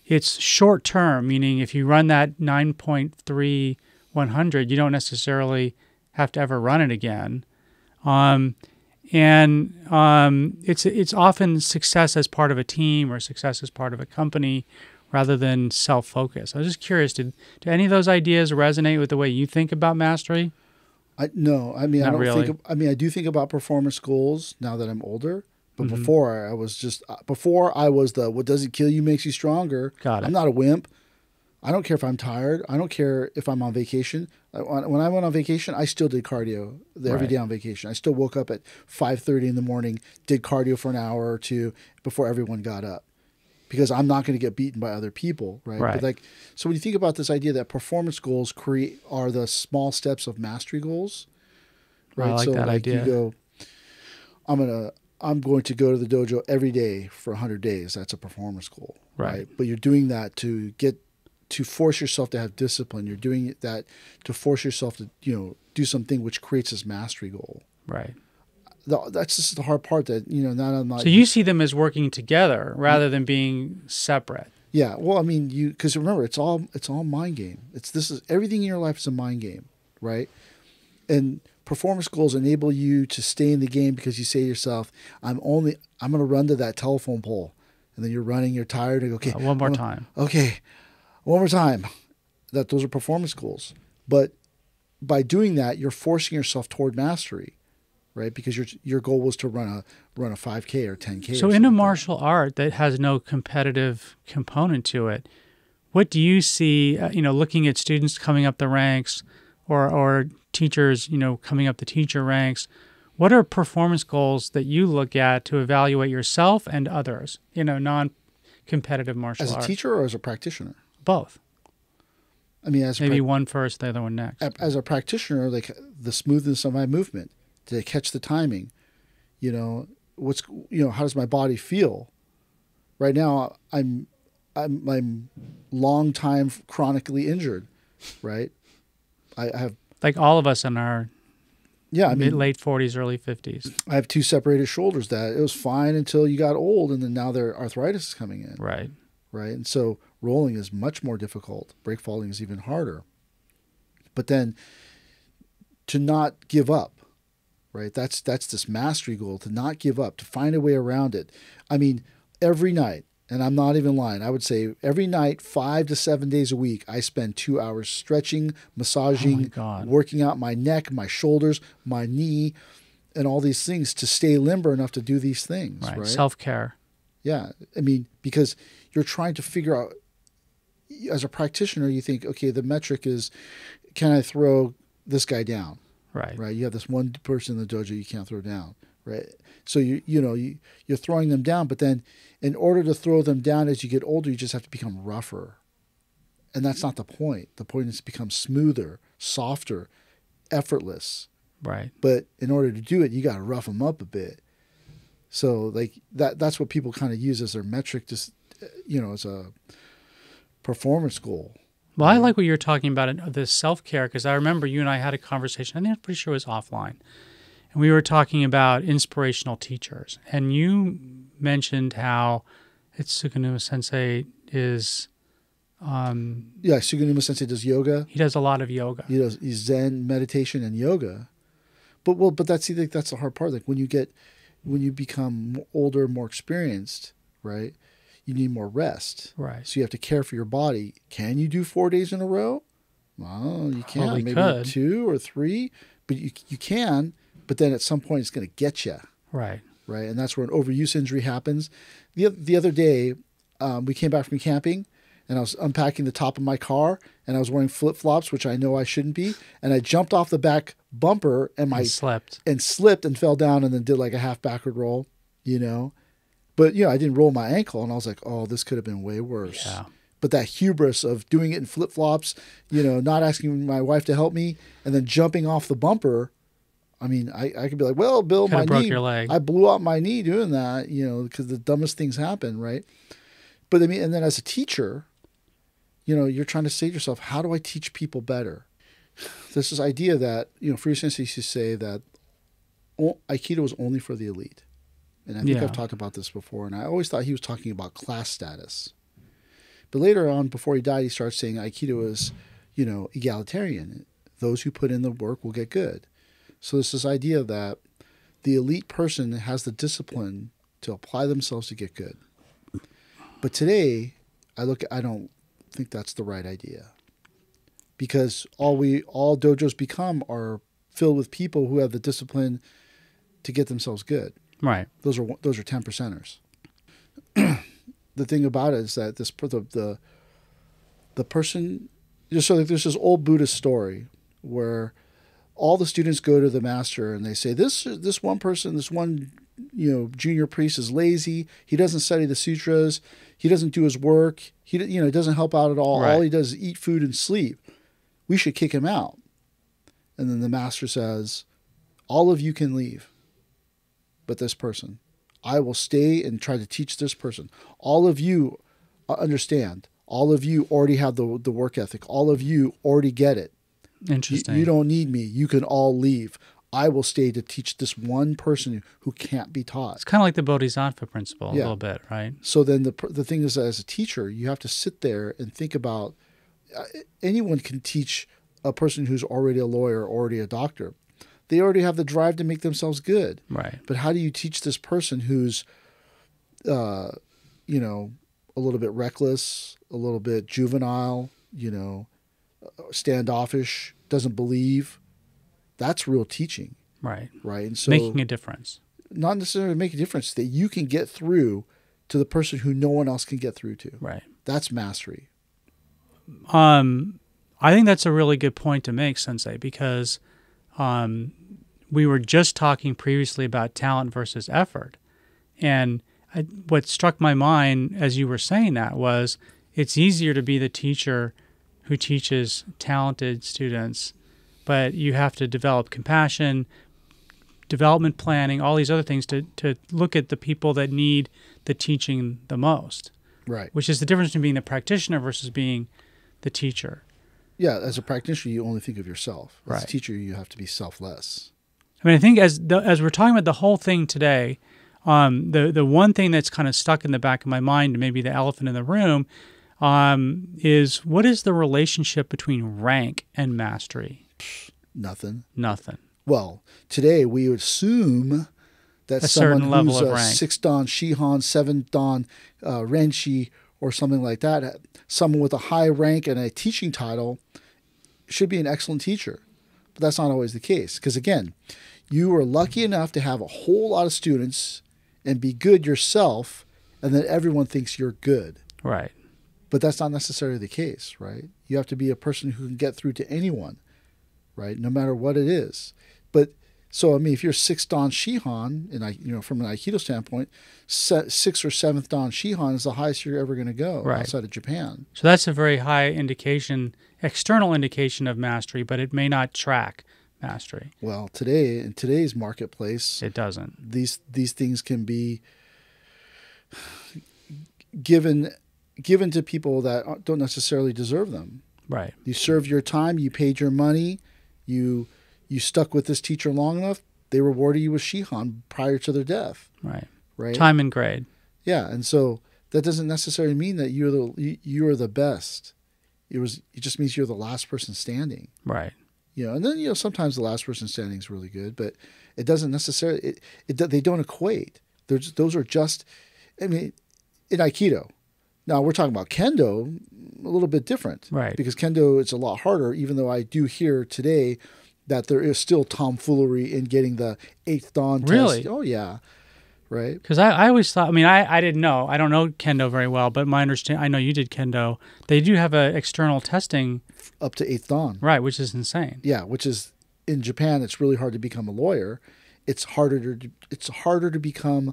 It's short term, meaning if you run that 9.3 100, you don't necessarily have to ever run it again. Um, and um, it's it's often success as part of a team or success as part of a company rather than self focus. I was just curious, did, do any of those ideas resonate with the way you think about mastery? I no, I mean, I don't really. think. I mean, I do think about performance goals now that I'm older. But Mhm. before I was just uh, before I was the what doesn't kill you makes you stronger. Got it. I'm not a wimp. I don't care if I'm tired. I don't care if I'm on vacation. When when I went on vacation, I still did cardio every Right. day on vacation. I still woke up at 5:30 in the morning, did cardio for an hour or two before everyone got up, because I'm not going to get beaten by other people, right? Right. But like, so when you think about this idea that performance goals create are the small steps of mastery goals, I right? like so that like idea. you go, I'm gonna. I'm going to go to the dojo every day for 100 days. That's a performance goal, Right. But you're doing that to get to force yourself to have discipline. You're doing that to force yourself to, you know, do something which creates this mastery goal. Right. The, that's just the hard part that, you know, not unlike. So you see them as working together rather than being separate. Yeah. Well, I mean, you, because remember, it's all, it's all mind game. It's, this is, everything in your life is a mind game, right? And performance goals enable you to stay in the game because you say to yourself, I'm only, I'm going to run to that telephone pole. And then you're running, you're tired, and go, okay, Uh, one more I'm- time. okay, one more time. That those are performance goals. But by doing that, you're forcing yourself toward mastery, right? Because your your goal was to run a run a 5K or 10K. or So in something a like martial art that has no competitive component to it, what do you see? Uh, you know, looking at students coming up the ranks, or or teachers, you know, coming up the teacher ranks. What are performance goals that you look at to evaluate yourself and others? You know, non-competitive martial as a arts. teacher or as a practitioner. Both. I mean, as Maybe prac- one first, the other one next. as a practitioner, like the smoothness of my movement, to catch the timing, you know, what's you know, how does my body feel? Right now, I'm I'm I'm long time chronically injured, right? I, I have Like all of us in our yeah, I mid mean, late forties, early fifties. I have two separated shoulders that it was fine until you got old, and then now their arthritis is coming in, Right. right? And so rolling is much more difficult. Break falling is even harder. But then to not give up, right? That's that's this mastery goal to not give up, to find a way around it. I mean, every night, and I'm not even lying. I would say every night, five to seven days a week, I spend two hours stretching, massaging, oh God. working out my neck, my shoulders, my knee, and all these things to stay limber enough to do these things. Right. right? Self care. Yeah, I mean, because you're trying to figure out, as a practitioner, you think, okay, the metric is, can I throw this guy down? Right. Right. You have this one person in the dojo you can't throw down. Right. So you you know you you're throwing them down, but then in order to throw them down as you get older, you just have to become rougher, and that's not the point. The point is to become smoother, softer, effortless. Right. But in order to do it, you got to rough them up a bit. So like that that's what people kind of use as their metric, just uh, you know, as a performance goal. Well, I like what you're talking about in this self care because I remember you and I had a conversation. I think I'm pretty sure it was offline, and we were talking about inspirational teachers, and you mentioned how Itsukunuma Sensei is. Um, Yeah, Suganuma Sensei does yoga. he does a lot of yoga. He does he's Zen meditation and yoga. But well, but that's like that's the hard part. Like when you get when you become older, more experienced, right? You need more rest. Right. So you have to care for your body. Can you do four days in a row? Well, you can. Probably Maybe could. two or three, but you you can. But then at some point, it's going to get you, Right. right? And that's where an overuse injury happens. the The other day, um, we came back from camping, and I was unpacking the top of my car, and I was wearing flip flops, which I know I shouldn't be, and I jumped off the back bumper, and my I slept. and slipped and fell down, and then did like a half backward roll, you know. But you know, I didn't roll my ankle, and I was like, "Oh, this could have been way worse." Yeah. But that hubris of doing it in flip flops, you know, not asking my wife to help me, and then jumping off the bumper. I mean, I, I could be like, "Well, Bill, my knee, your leg. I blew out my knee doing that," you know, because the dumbest things happen, right? But I mean, and then as a teacher, you know, you're trying to say to yourself, "How do I teach people better?" There's this idea that you know, Furuya Sensei used to say that Aikido is only for the elite. And I think Yeah. I've talked about this before, and I always thought he was talking about class status. But later on, before he died, he starts saying Aikido is, you know, egalitarian. Those who put in the work will get good. So there's this idea that the elite person has the discipline to apply themselves to get good. But today, I look, I don't think that's the right idea, because all we all dojos become are filled with people who have the discipline to get themselves good. Right. Those are those are ten percenters. [CLEARS THROAT] the thing about it is that this the the, the person just so like there's this old Buddhist story where all the students go to the master and they say this this one person this one you know junior priest is lazy. He doesn't study the sutras. He doesn't do his work. He you know doesn't help out at all. All Right. he does is eat food and sleep. We should kick him out. And then the master says all of you can leave but this person i will stay and try to teach this person all of you uh, understand all of you already have the, the work ethic all of you already get it you, Interesting. you don't need me. You can all leave. I will stay to teach this one person who can't be taught. It's kind of like the Bodhisattva principle, a little bit, right? So then the the thing is, as a teacher, you have to sit there and think about. Uh, anyone can teach a person who's already a lawyer, already a doctor. They already have the drive to make themselves good. Right. But how do you teach this person who's, uh, you know, a little bit reckless, a little bit juvenile, you know, uh, standoffish, doesn't believe? That's real teaching, Right. right? And so Making a difference. not necessarily make a difference that you can get through to the person who no one else can get through to. Right. That's mastery. Um, I think that's a really good point to make, Sensei, because um, we were just talking previously about talent versus effort. And I, what struck my mind as you were saying that was it's easier to be the teacher who teaches talented students, but you have to develop compassion, development planning, all these other things to, to look at the people that need the teaching the most, Right. which is the difference between being the practitioner versus being the teacher. Yeah, as a practitioner, you only think of yourself. As a teacher, you have to be selfless. I mean, I think as the, as we're talking about the whole thing today, um, the the one thing that's kind of stuck in the back of my mind, maybe the elephant in the room, um, is what is the relationship between rank and mastery? Nothing. Nothing. Well, today we assume that A someone certain level who's of a rank. six dan Shihan, seven dan uh, Renshi, or something like that, someone with a high rank and a teaching title should be an excellent teacher. But that's not always the case. Because again, you are lucky enough to have a whole lot of students and be good yourself, and then everyone thinks you're good. Right. But that's not necessarily the case, right? You have to be a person who can get through to anyone, right? No matter what it is. So I mean, if you're six dan Shihan, and I, you know, from an Aikido standpoint, se- sixth or seventh dan Shihan is the highest you're ever going to go Right. outside of Japan. So that's a very high indication, external indication of mastery, but it may not track mastery. Well, today in today's marketplace, It doesn't. these these things can be given given to people that don't necessarily deserve them. Right. You served your time, you paid your money, you you stuck with this teacher long enough, they rewarded you with shihan prior to their death, Right. right? Time and grade. Yeah, and so that doesn't necessarily mean that you're the you- you're the best. It was it just means you're the last person standing. Right. You know, and then you know sometimes the last person standing is really good, but it doesn't necessarily it, it they don't equate. They're just, those are just I mean in aikido. Now we're talking about kendo, a little bit different, Right. Because kendo it's a lot harder. Even though I do hear today that there is still tomfoolery in getting the eighth dan Really? test. Oh yeah, right. Because I, I always thought, I mean, I, I didn't know. I don't know kendo very well, but my understand, I know you did kendo. They do have a external testing, Up to eighth dan. right, which is insane. Yeah, which is in Japan, it's really hard to become a lawyer. It's harder to it's harder to become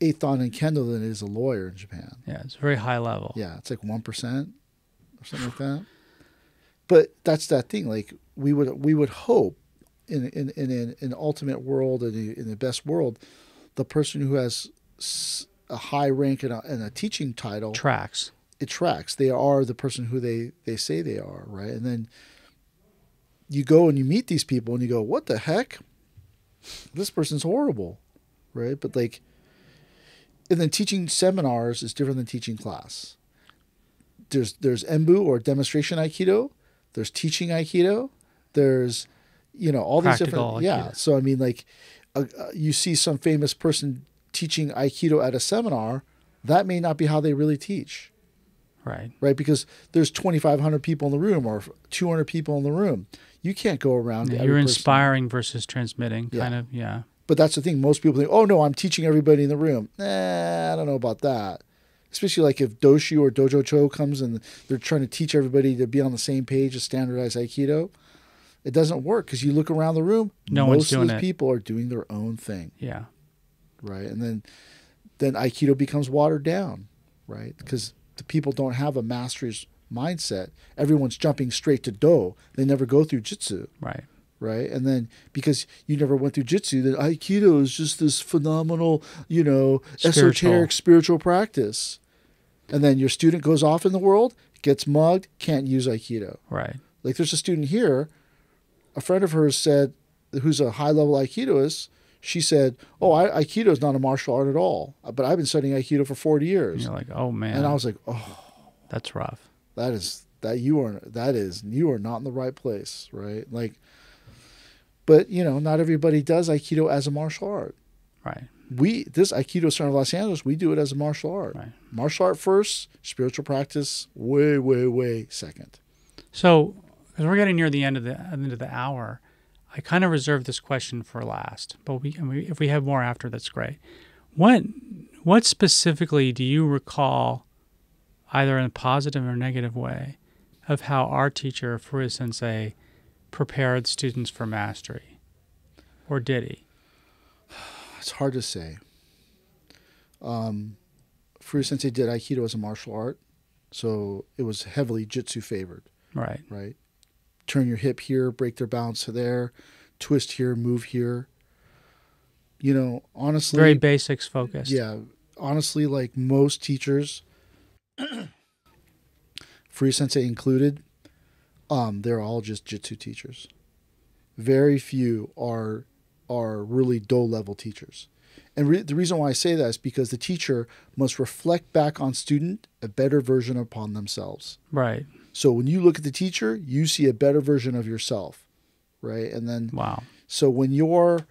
eighth dan in kendo than it is a lawyer in Japan. Yeah, it's very high level. Yeah, it's like one percent or something like that. But that's that thing. Like we would we would hope in in in an, an ultimate world and in the best world, the person who has a high rank and a, and a teaching title Tracks. it tracks. They are the person who they they say they are, right? And then you go and you meet these people and you go, "What the heck? This person's horrible." Right? But like and then teaching seminars is different than teaching class. There's there's embu or demonstration aikido, there's teaching aikido, there's you know all these Practical different yeah. Aikido. So I mean like uh, uh, you see some famous person teaching aikido at a seminar, that may not be how they really teach Right. right? Because there's 2,500 people in the room or 200 people in the room. You can't go around. Yeah, you're person. inspiring versus transmitting, Yeah. kind of. Yeah. But that's the thing. Most people think, oh no, I'm teaching everybody in the room. Nah, I don't know about that. Especially like if Doshu or Dojo Cho comes and they're trying to teach everybody to be on the same page as standardized Aikido. It doesn't work because you look around the room. No one's most doing of these it. people are doing their own thing, Yeah. right? And then, then Aikido becomes watered down, right? Because the people don't have a master's mindset. Everyone's jumping straight to Do. They never go through Jitsu. Right. right? And then because you never went through jitsu, that aikido is just this phenomenal, you know, Spiritual. esoteric spiritual practice. And then your student goes off in the world, gets mugged, can't use aikido. Right. Like there's a student here, a friend of hers said, who's a high level aikidoist. She said, "Oh, I, aikido is not a martial art at all, but I've been studying aikido for 40 And years." you're like, oh man, And I was like, "Oh, that's rough. that is that you are that is you are not in the right place right like but you know not everybody does aikido as a martial art Right. We this aikido center of los angeles we do it as a martial art Right. martial art first spiritual practice way way way second So, because we're getting near the end of the end of the hour, I kind of reserved this question for last. But we, and we, if we have more after, that's great. What what specifically do you recall, either in a positive or negative way, of how our teacher Furuya Sensei prepared students for mastery, or did he? It's hard to say um Furuya sensei did aikido as a martial art so it was heavily jitsu favored Right. right? Turn your hip here, break their balance there, twist here, move here. You know, honestly, Very basics focused. yeah, honestly, like most teachers, [CLEARS THROAT] Furuya Sensei included, um, they're all just Jitsu teachers. Very few are are really Do level teachers. And re- the reason why I say that is because the teacher must reflect back on student a better version upon themselves. Right. So when you look at the teacher, you see a better version of yourself, right? And then Wow. so when you're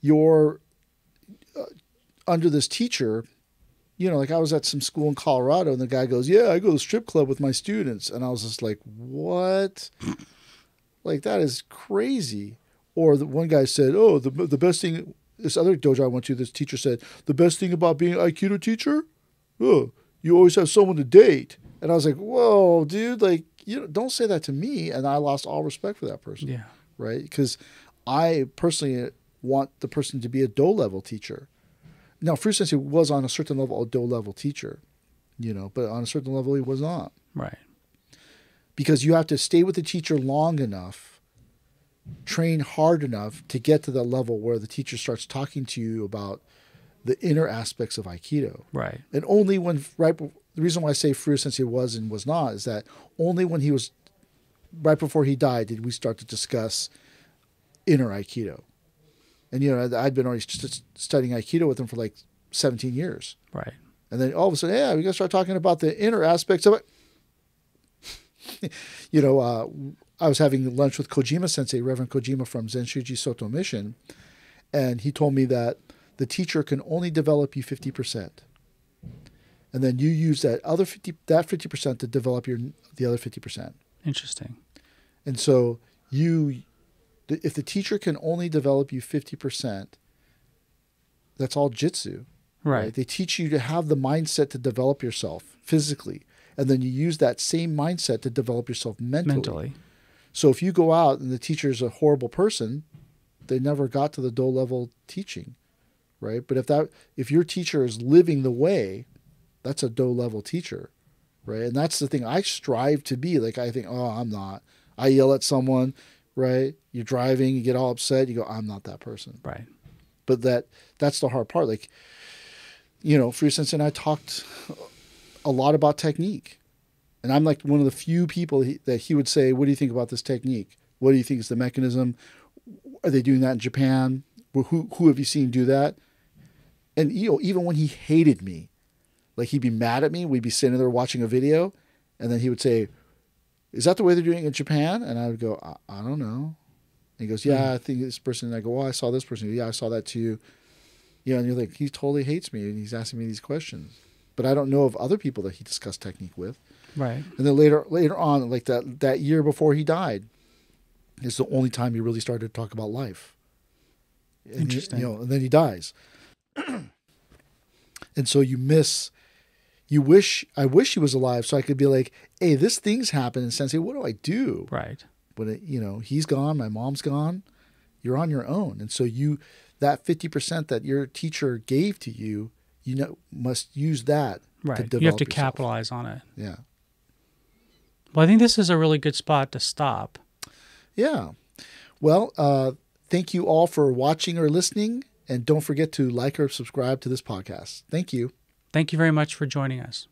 you're uh, under this teacher, you know, like I was at some school in Colorado, and the guy goes, "Yeah, I go to strip club with my students," and I was just like, "What? like that is crazy." Or the one guy said, "Oh, the the best thing." This other dojo I went to, this teacher said, "The best thing about being an Aikido teacher, oh, you always have someone to date." And I was like, "Whoa, dude! Like, you know, don't say that to me." And I lost all respect for that person Yeah. right? Because I personally want the person to be a Do level teacher. Now, Furuya Sensei was on a certain level a Do level teacher, you know, but on a certain level he was not. Right. Because you have to stay with the teacher long enough, train hard enough to get to that level where the teacher starts talking to you about the inner aspects of Aikido. Right. And only when right the reason why I say Furuya Sensei was and was not is that only when he was right before he died did we start to discuss inner Aikido. And you know, I'd been already st- studying Aikido with him for like 17 years. Right. And then all of a sudden, yeah, we got to start talking about the inner aspects of it. [LAUGHS] you know, uh, I was having lunch with Kojima Sensei, Reverend Kojima from Zenshuji Soto Mission, and he told me that the teacher can only develop you 50%. And then you use that other 50 that 50% to develop your the other 50%. Interesting. And so you if the teacher can only develop you 50%, that's all jitsu. Right. They teach you to have the mindset to develop yourself physically. And then you use that same mindset to develop yourself mentally. Mentally. So if you go out and the teacher is a horrible person, they never got to the do level teaching, right? But if that if your teacher is living the way, that's a do level teacher, right? And that's the thing I strive to be. Like I think, oh, I'm not. I yell at someone, right? You're driving, you get all upset, you go, I'm not that person. Right. But that that's the hard part. Like, you know, Furuya Sense and I talked a lot about technique. And I'm like one of the few people he, that he would say, What do you think about this technique? What do you think is the mechanism? Are they doing that in Japan? Who, who have you seen do that? And you know, even when he hated me, like he'd be mad at me, we'd be sitting there watching a video, and then he would say, Is that the way they're doing it in Japan? And I would go, I, I don't know. And he goes, Yeah, hmm. I think this person. And I go, Well, I saw this person. Yeah, I saw that too. You know, and you're like, He totally hates me, and he's asking me these questions. But I don't know of other people that he discussed technique with. Right. And then later, later on, like that that year before he died, is the only time he really started to talk about life. And he- Interesting. you know, and then he dies. [CLEARS THROAT] and so you miss. You wish I wish he was alive so I could be like, hey, this thing's happened, and Sensei, what do I do? Right. But it, you know, he's gone, my mom's gone. You're on your own, and so you that fifty percent that your teacher gave to you, you know, must use that Right. you have to yourself. capitalize on it. Yeah. Well, I think this is a really good spot to stop. Yeah. Well, uh, thank you all for watching or listening. And don't forget to like or subscribe to this podcast. Thank you. Thank you very much for joining us.